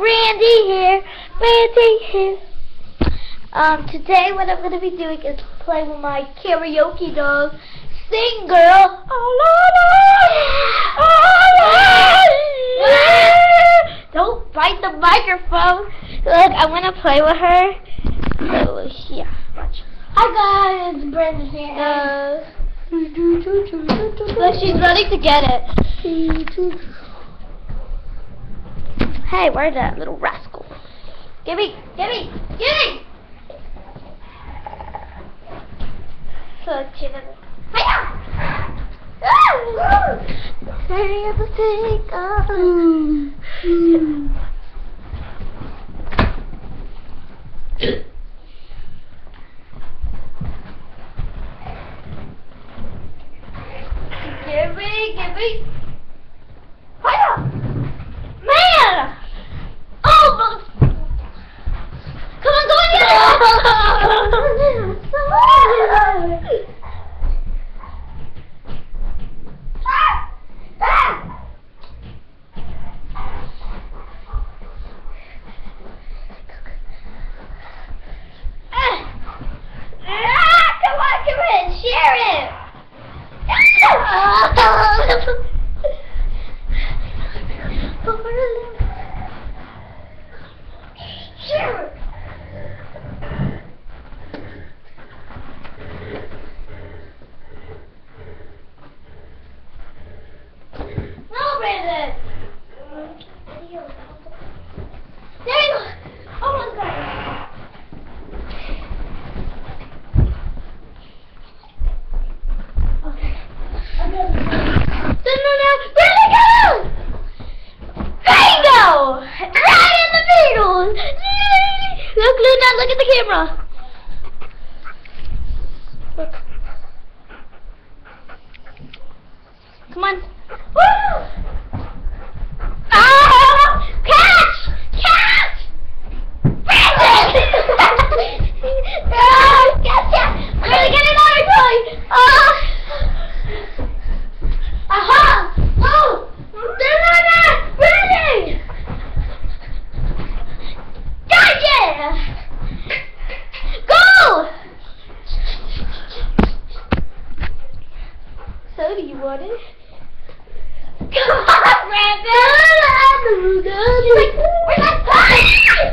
Brandy here, Brandy here. Um, today what I'm gonna be doing is play with my karaoke dog. Sing, girl. Don't bite the microphone. Look, I'm gonna play with her. So yeah, watch. Hi guys, Brandon here. Uh, look, she's ready to get it. Hey, where's that little rascal? Gimme, gimme, gimme! So cute. Hiya! Say everything Gimme, Ah! Look, at the camera! Look. Come on. Woo! Ah! Catch! Brandon! ah, gotcha! I'm gonna get another toy! Ah! Aha! Oh! They're not there! Brandon! Gotcha! Go! So do you want it? Come on, Brandon! She's like, where's my toy?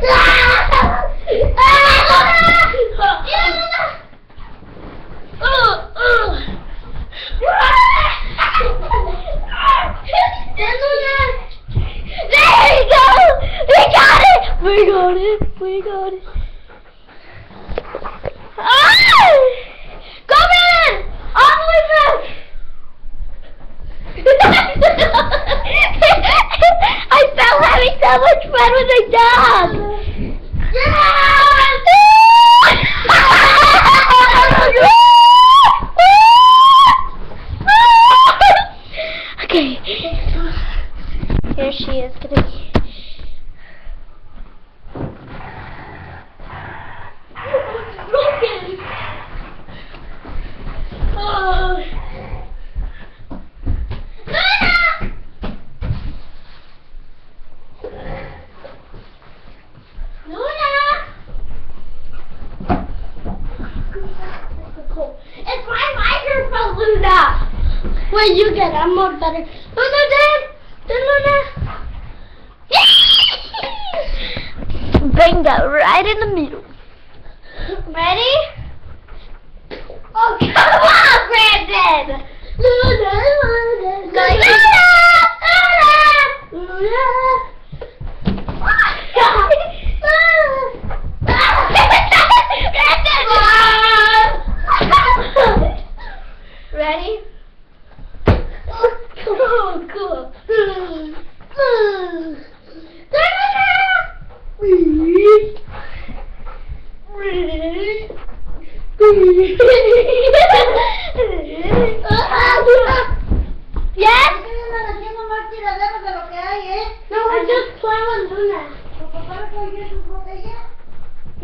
Ah! Ah! Yeah! Oh, oh. There you go! We got it! We got it! We got it! Ah! Go man! All the way back! I felt having so with the dog! okay. Here she is gonna be. Broken. Oh. Luna! Luna! It's my microphone, Luna! Wait, you get. I'm more better. Luna, Dad! Dad, Luna! Bingo, right in the middle. Ready? Oh, come on, Brandon! Luna, Luna, Luna! Luna! Luna. Ready? Oh, cool. Yes? No, I just play with Luna.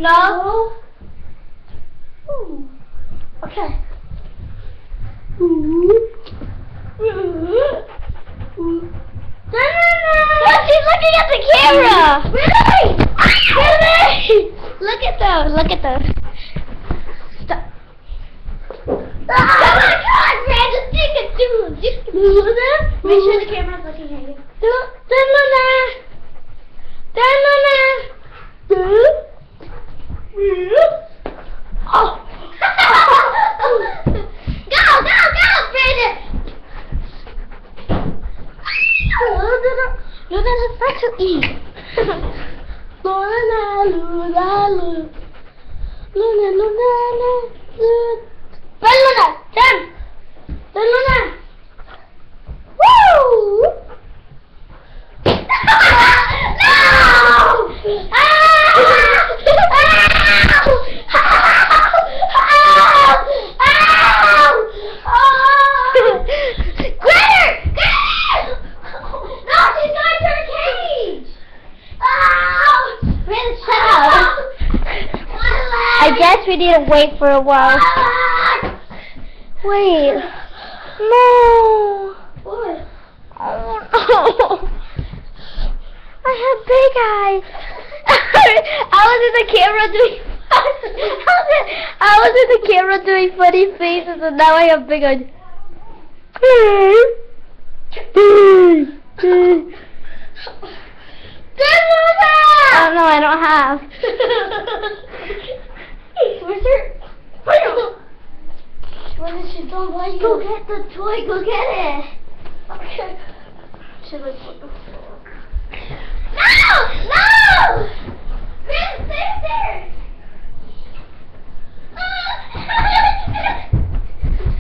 No? Ooh. Okay. Ooh. Ooh. Oh, she's looking at the camera. Really? Really? Look at those. Look at those. Stop. Oh my god, man, just take. Just Luna? Make sure the camera's looking at you. Then Luna. Then Luna. Oh. go, go, go, Brandon. Luna, eat. Luna, Luna, Luna. Luna, Luna, Luna. Run, Luna. Run. Then Luna. Woo! I ah! ah! To wait for a while. Wait. No. What? Oh no. I have big eyes. I was in the camera doing I was in the camera doing funny faces and now I have big eyes. Oh no, I don't have. Where's her? Go? Why you? Go get the toy, go get it. Okay. She looks like a No! No! Miss Sister!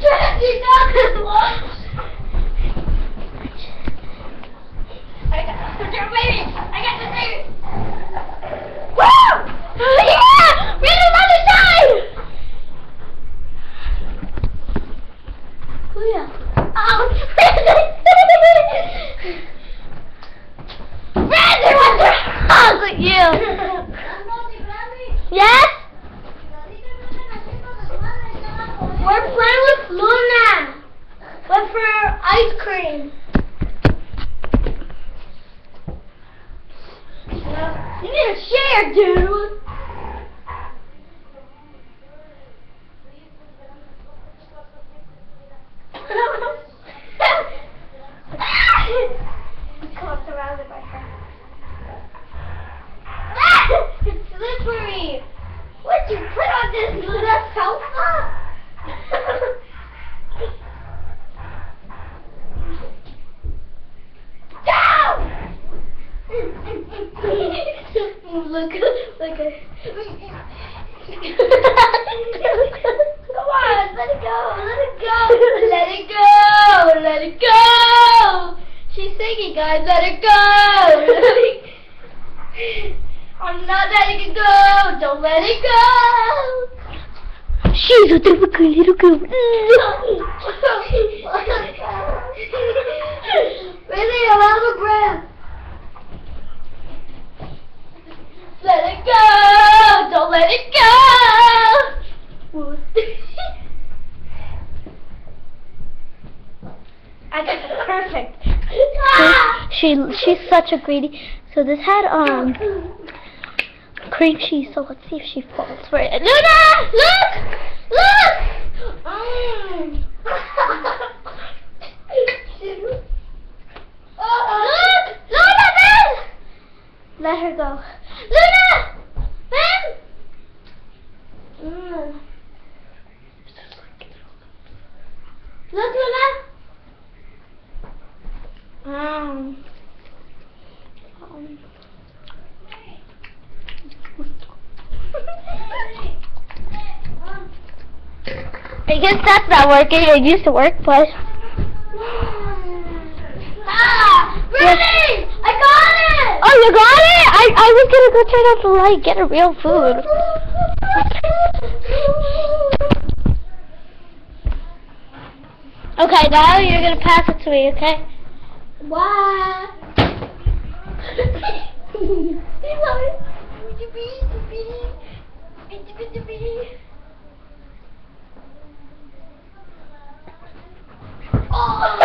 Jesse, not this lunch! I got the baby! I got the baby! Woo! Yeah! We're on the other side! Oh yeah. Oh, Brandon, what's wrong with you? Yes? We're playing with Luna. But for ice cream. You need to share, dude. Caught surrounded by her. it's slippery. What'd you put on this Luna sofa? Down! Look, look at. Come on, let it go, let it go, let it go, let it go. She's singing, guys, let it go. Let it- I'm not letting it go. Don't let it go. She's a difficult little girl. really, I'm out of breath. Let it go. Don't let it go. I got the perfect. She she's such a greedy. So this had um cream cheese. So let's see if she falls for it. Luna, look, look. Mm. Look, Luna, Ben. Let her go. Luna, Ben. Mm. Look, Luna. Um. um. I guess that's not working. It used to work, but. Ah, Brittany, I got it. Oh, Oh, you got it? I I was gonna go turn off the light, get a real food. Okay, now you're gonna pass it to me, okay? What? Oh,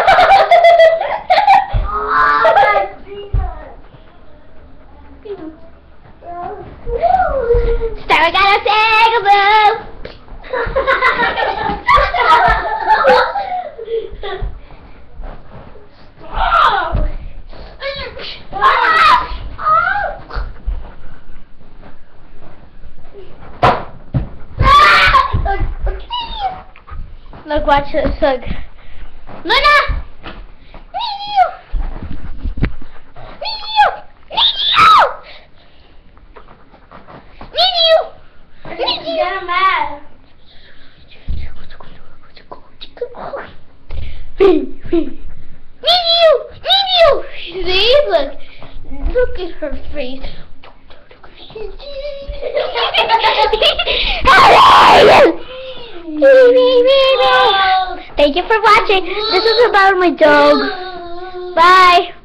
Oh my Star got a sagaboo. Look, watch this. Look. Luna! Him mad. Video! Video! See? Look. Look at her face. Thank you for watching. This is about my dog. Bye.